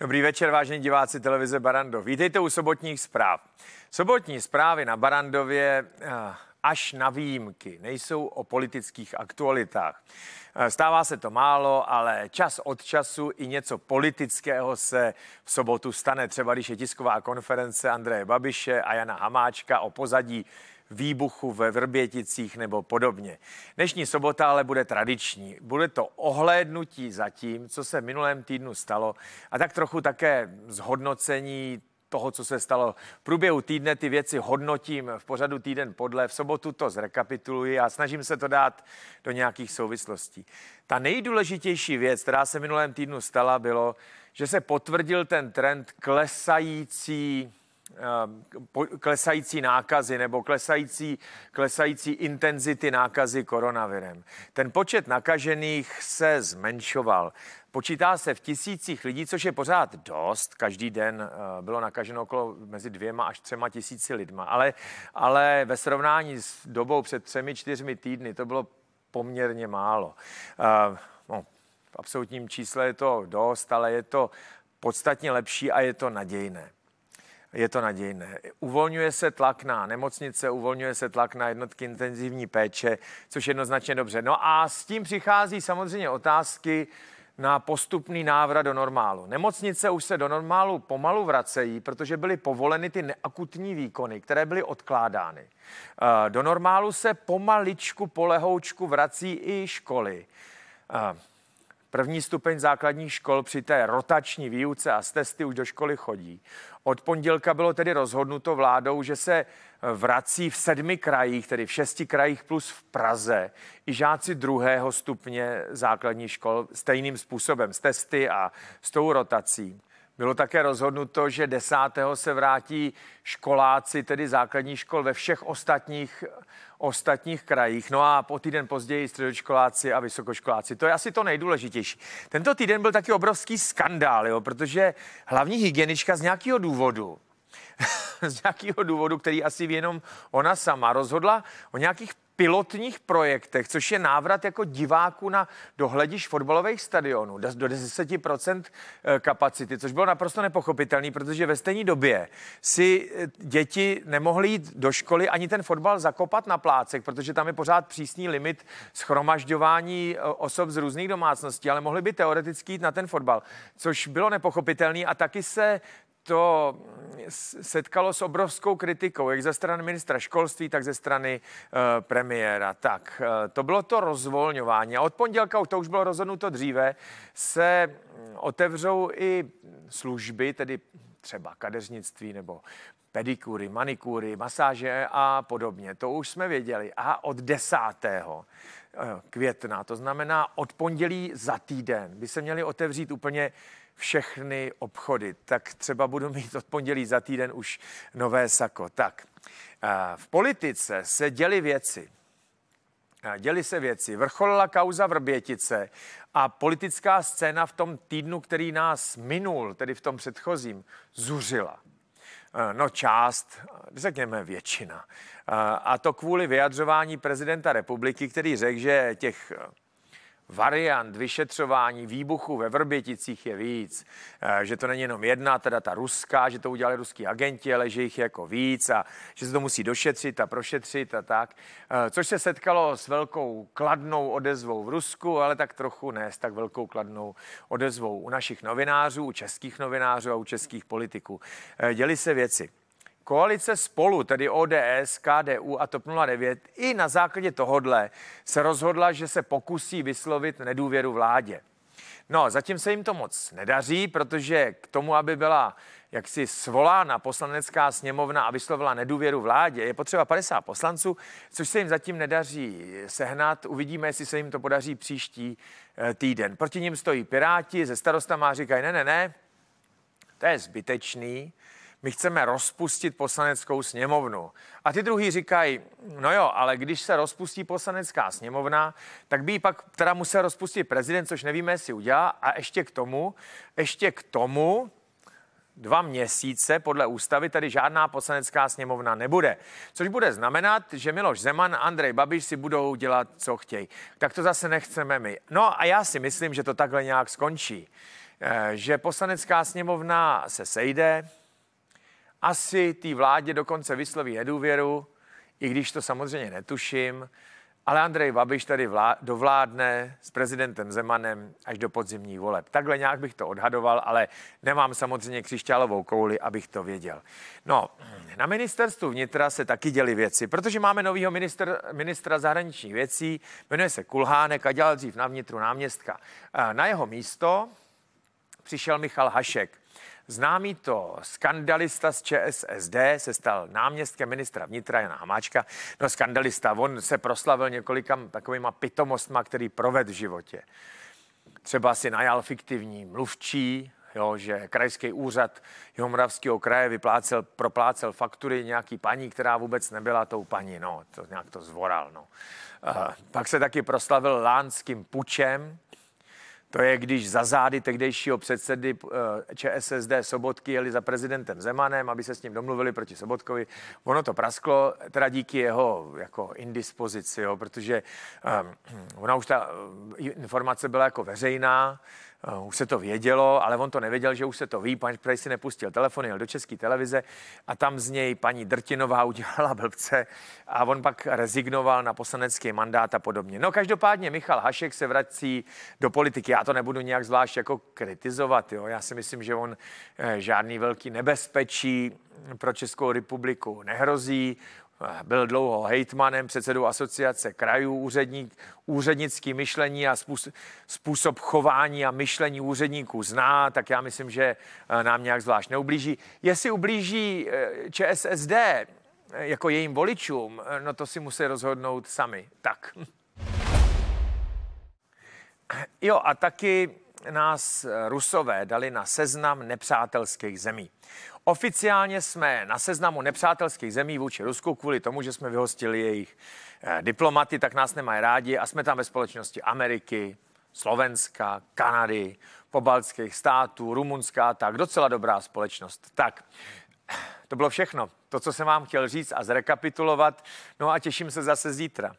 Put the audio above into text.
Dobrý večer, vážení diváci televize Barandov. Vítejte u sobotních zpráv. Sobotní zprávy na Barandově eh, až na výjimky nejsou o politických aktualitách. Eh, stává se to málo, ale čas od času i něco politického se v sobotu stane. Třeba když je tisková konference Andreje Babiše a Jana Hamáčka o pozadí výbuchu ve Vrběticích nebo podobně. Dnešní sobota ale bude tradiční. Bude to ohlédnutí za tím, co se minulém týdnu stalo a tak trochu také zhodnocení toho, co se stalo. V průběhu týdne ty věci hodnotím v pořadu týden podle. V sobotu to zrekapituluji a snažím se to dát do nějakých souvislostí. Ta nejdůležitější věc, která se minulém týdnu stala, bylo, že se potvrdil ten trend klesající klesající nákazy nebo klesající, klesající intenzity nákazy koronavirem. Ten počet nakažených se zmenšoval. Počítá se v tisících lidí, což je pořád dost. Každý den eh, bylo nakaženo okolo mezi dvěma až třema tisíci lidma. Ale, ale ve srovnání s dobou před třemi, čtyřmi týdny to bylo poměrně málo. Eh, no, v absolutním čísle je to dost, ale je to podstatně lepší a je to nadějné je to nadějné. Uvolňuje se tlak na nemocnice, uvolňuje se tlak na jednotky intenzivní péče, což je jednoznačně dobře. No a s tím přichází samozřejmě otázky na postupný návrat do normálu. Nemocnice už se do normálu pomalu vracejí, protože byly povoleny ty neakutní výkony, které byly odkládány. Eh, do normálu se pomaličku, polehoučku vrací i školy. První stupeň základních škol při té rotační výuce a z testy už do školy chodí. Od pondělka bylo tedy rozhodnuto vládou, že se vrací v sedmi krajích, tedy v šesti krajích plus v Praze, i žáci druhého stupně základní škol stejným způsobem, s testy a s tou rotací. Bylo také rozhodnuto, že desátého se vrátí školáci, tedy základní škol ve všech ostatních, ostatních krajích. No a po týden později středoškoláci a vysokoškoláci. To je asi to nejdůležitější. Tento týden byl taky obrovský skandál, jo, protože hlavní hygienička z nějakého důvodu z nějakého důvodu, který asi jenom ona sama rozhodla o nějakých pilotních projektech, což je návrat jako diváků na dohlediš fotbalových stadionů do 10% eh, kapacity, což bylo naprosto nepochopitelné, protože ve stejné době si eh, děti nemohly jít do školy ani ten fotbal zakopat na plácek, protože tam je pořád přísný limit schromažďování eh, osob z různých domácností, ale mohli by teoreticky jít na ten fotbal, což bylo nepochopitelné a taky se to setkalo s obrovskou kritikou, jak ze strany ministra školství, tak ze strany uh, premiéra. Tak, uh, to bylo to rozvolňování. A od pondělka, to už bylo rozhodnuto dříve, se mm, otevřou i služby, tedy třeba kadeřnictví nebo pedikury, manikury, masáže a podobně. To už jsme věděli. A od 10. Eh, května, to znamená od pondělí za týden, by se měly otevřít úplně všechny obchody. Tak třeba budu mít od pondělí za týden už nové sako. Tak, v politice se děly věci. Děli se věci. Vrcholila kauza Vrbětice a politická scéna v tom týdnu, který nás minul, tedy v tom předchozím, zuřila. No část, řekněme většina. A to kvůli vyjadřování prezidenta republiky, který řekl, že těch variant vyšetřování výbuchu ve Vrběticích je víc, eh, že to není jenom jedna, teda ta ruská, že to udělali ruský agenti, ale že jich je jako víc a že se to musí došetřit a prošetřit a tak, eh, což se setkalo s velkou kladnou odezvou v Rusku, ale tak trochu ne s tak velkou kladnou odezvou u našich novinářů, u českých novinářů a u českých politiků. Eh, děli se věci. Koalice spolu, tedy ODS, KDU a TOP 09, i na základě tohodle se rozhodla, že se pokusí vyslovit nedůvěru vládě. No, zatím se jim to moc nedaří, protože k tomu, aby byla jaksi svolána poslanecká sněmovna a vyslovila nedůvěru vládě, je potřeba 50 poslanců, což se jim zatím nedaří sehnat. Uvidíme, jestli se jim to podaří příští eh, týden. Proti ním stojí Piráti, ze starostama říkají, ne, ne, ne, to je zbytečný, my chceme rozpustit poslaneckou sněmovnu. A ty druhý říkají, no jo, ale když se rozpustí poslanecká sněmovna, tak by ji pak teda musel rozpustit prezident, což nevíme, jestli udělá. A ještě k tomu, ještě k tomu, dva měsíce podle ústavy tady žádná poslanecká sněmovna nebude. Což bude znamenat, že Miloš Zeman a Andrej Babiš si budou dělat, co chtějí. Tak to zase nechceme my. No a já si myslím, že to takhle nějak skončí eh, že poslanecká sněmovna se sejde, asi té vládě dokonce vysloví nedůvěru, i když to samozřejmě netuším, ale Andrej Babiš tady vlá- dovládne s prezidentem Zemanem až do podzimních voleb. Takhle nějak bych to odhadoval, ale nemám samozřejmě křišťálovou kouli, abych to věděl. No, na ministerstvu vnitra se taky děli věci, protože máme novýho minister, ministra zahraničních věcí, jmenuje se Kulhánek a dělal dřív na vnitru náměstka. Na jeho místo přišel Michal Hašek. Známý to skandalista z ČSSD se stal náměstkem ministra vnitra Jana Hamáčka. No skandalista, on se proslavil několika takovýma pitomostma, který proved v životě. Třeba si najal fiktivní mluvčí, jo, že krajský úřad Jihomoravského kraje vyplácel, proplácel faktury nějaký paní, která vůbec nebyla tou paní, no, to nějak to zvoral, no. Uh, pak se taky proslavil lánským pučem, to je, když za zády tehdejšího předsedy eh, ČSSD Sobotky jeli za prezidentem Zemanem, aby se s ním domluvili proti Sobotkovi. Ono to prasklo, teda díky jeho jako indispozici, jo, protože um, ona už ta eh, informace byla jako veřejná, už se to vědělo, ale on to nevěděl, že už se to ví. Pan Prej si nepustil telefon, jel do české televize a tam z něj paní Drtinová udělala blbce a on pak rezignoval na poslanecký mandát a podobně. No každopádně Michal Hašek se vrací do politiky. Já to nebudu nějak zvlášť jako kritizovat. Jo. Já si myslím, že on eh, žádný velký nebezpečí pro Českou republiku nehrozí. Byl dlouho hejtmanem, předsedou asociace krajů, úředník, úřednický myšlení a způsob, chování a myšlení úředníků zná, tak já myslím, že eh, nám nějak zvlášť neublíží. Jestli ublíží eh, ČSSD eh, jako jejím voličům, no to si musí rozhodnout sami. Tak. Jo, a taky nás Rusové dali na seznam nepřátelských zemí. Oficiálně jsme na seznamu nepřátelských zemí vůči Rusku kvůli tomu, že jsme vyhostili jejich eh, diplomaty, tak nás nemají rádi a jsme tam ve společnosti Ameriky, Slovenska, Kanady, pobaltských států, Rumunská, tak docela dobrá společnost. Tak, to bylo všechno. To, co jsem vám chtěl říct a zrekapitulovat. No a těším se zase zítra.